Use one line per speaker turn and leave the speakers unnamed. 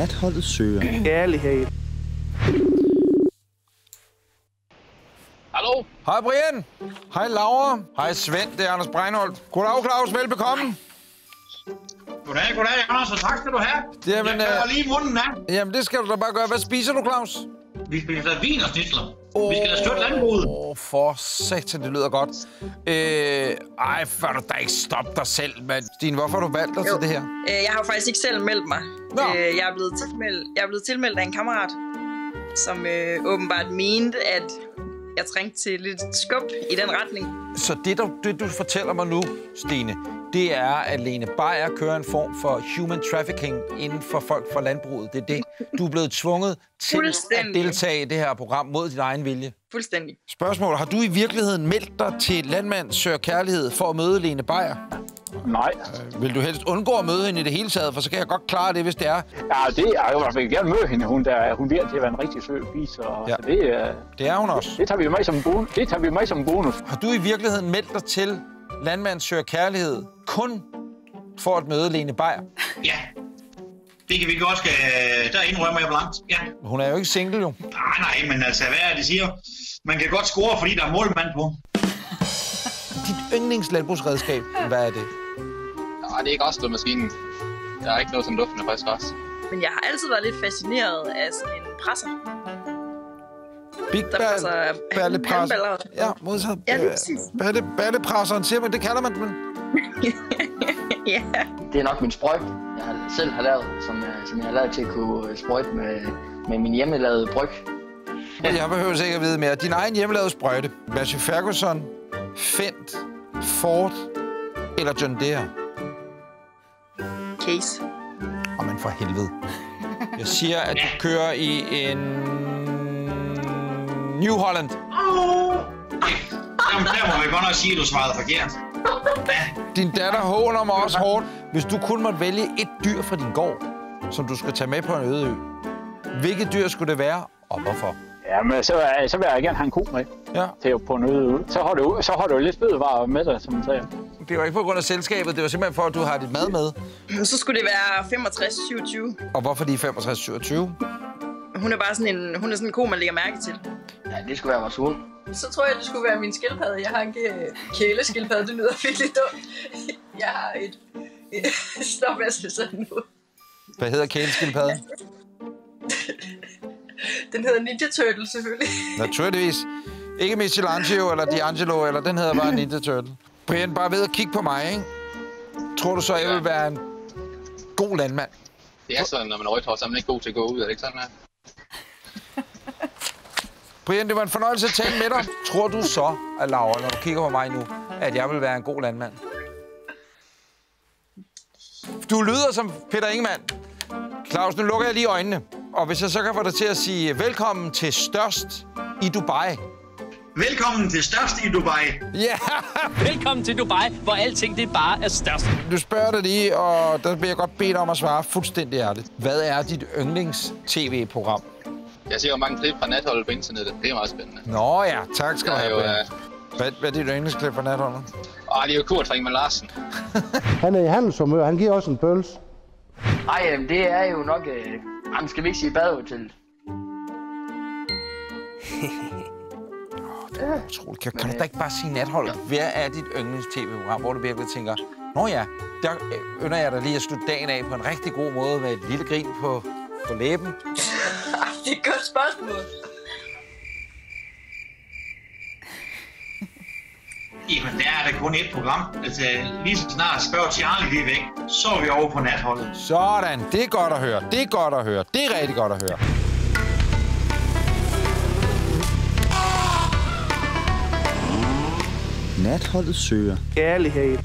Natholdet søger.
Kærlighed.
Hallo?
Hej Brian. Hej Laura. Hej Svend, det er Anders Breinholt. Goddag Claus, velbekomme.
Goddag, goddag, Anders, og tak skal du have.
Jamen,
jeg
øh,
lige munden af.
Jamen, det skal du da bare gøre. Hvad spiser du, Claus?
Vi spiser vin og snitsler. Vi skal da støtte landbruget.
For satan, det lyder godt. Øh, ej, før du da ikke stoppe dig selv, mand. Stine, hvorfor har du valgt dig til det her?
Øh, jeg har jo faktisk ikke selv meldt mig.
Nå.
Øh, jeg, er blevet tilmeldt, jeg er blevet tilmeldt af en kammerat, som øh, åbenbart mente, at jeg trængte til lidt skub i den retning.
Så det du, det, du fortæller mig nu, Stine, det er, at Lene Beyer kører en form for human trafficking inden for folk fra landbruget. Det er det. Du er blevet tvunget til at deltage i det her program mod din egen vilje.
Fuldstændig.
Spørgsmål. Har du i virkeligheden meldt dig til Landmand Søger Kærlighed for at møde Lene Beyer?
Nej.
Vil du helst undgå at møde hende i det hele taget, for så kan jeg godt klare det, hvis det er.
Ja, det er jo, jeg vil gerne møde hende. Hun, der, hun virker til at være en rigtig sød pige, så,
Ja.
så det, øh,
Det er hun også.
det, tager vi med som bon- det tager vi med som bonus.
Har du i virkeligheden meldt dig til Landmand Søger Kærlighed kun for at møde Lene Beyer?
Ja. Det kan vi godt skal... Der indrømmer jeg blankt. Ja.
Hun er jo ikke single, jo.
Nej, nej, men altså, hvad er det, de siger? Man kan godt score, fordi der er målmand på.
Dit yndlingslandbrugsredskab, hvad er det?
Nej, det er ikke græsslåmaskinen. Der er ikke noget som duften af frisk græs.
Men jeg har altid været lidt fascineret af sådan en presser.
Big
Der presser
ballepresser. Ja, modsat.
Ja, lige
øh,
præcis.
Balle, ballepresseren siger man, det kalder man den.
ja.
Det er nok min sprøjt, jeg har, selv har lavet, som jeg, som jeg har lavet til at kunne sprøjte med, med min hjemmelavede bryg.
Ja. Jeg behøver sikkert at vide mere. Din egen hjemmelavede sprøjte. Massey Ferguson, Fendt, Ford eller John Deere?
Case.
Og man for helvede. Jeg siger, at du kører i en New Holland.
Jamen, der må vi godt nok sige, at du svarede forkert. Ja.
Din datter håner mig også hårdt. Hvis du kun måtte vælge et dyr fra din gård, som du skal tage med på en øde ø, hvilket dyr skulle det være, og hvorfor?
Ja, men så, jeg- så vil jeg gerne have en ko med
Ja,
til på en øde uge. Så har du, så har du lidt fødevarer med dig, som man siger.
det var ikke på grund af selskabet, det var simpelthen for, at du har dit mad med.
Så skulle det være 65-27.
Og hvorfor lige 65-27?
Hun er bare sådan en, hun er sådan en ko, man lægger mærke til.
Ja, det skulle være vores hund.
Så tror jeg, det skulle være min skildpadde. Jeg har en øh, kæleskildpadde, det lyder virkelig dumt. Jeg har et... Stop med at se sådan ud.
Hvad hedder kæleskildpadden?
Den hedder Ninja Turtle selvfølgelig.
Naturligvis. Ikke Michelangelo eller D'Angelo, eller den hedder bare Ninja Turtle. Brian, bare ved at kigge på mig, ikke? Tror du så, jeg vil være en god landmand?
Det er sådan, når man er rødt så er man ikke god til at gå ud, er det ikke sådan her?
Brian, det var en fornøjelse at tale med dig. Tror du så, at Laura, når du kigger på mig nu, at jeg vil være en god landmand? Du lyder som Peter Ingemann. Claus, nu lukker jeg lige øjnene. Og hvis jeg så kan få dig til at sige velkommen til Størst i Dubai.
Velkommen til Størst i Dubai.
Ja,
Velkommen til Dubai, hvor alting det bare er størst.
du spørger dig lige, og der bliver jeg godt bedt om at svare fuldstændig ærligt. Hvad er dit yndlings-tv-program?
Jeg ser jo mange klip fra natholdet på internettet. Det er meget spændende.
Nå ja, tak skal du have,
jo, øh,
Hvad, hvad er dit yndlingsklip fra natholdet?
åh, det er jo Kurt Ringman Larsen.
Han er i handelshumør. Han giver også en pøls.
Ej, øh, det er jo nok... Øh, jamen, skal vi ikke sige badehotel?
Utroligt. Kan, kan du da ikke bare sige natholdet? Hvad er dit yndlings-tv-program, hvor du virkelig tænker, Nå ja, der øh, ynder jeg da lige at slutte dagen af på en rigtig god måde med et lille grin på, på læben.
det er et godt spørgsmål.
Jamen, der er der kun ét program. Altså, lige så snart spørger Charlie lige væk, så er vi over på natholdet.
Sådan, det er godt at høre. Det er godt at høre. Det er rigtig godt at høre.
Natholdet søger.
Kærlighed.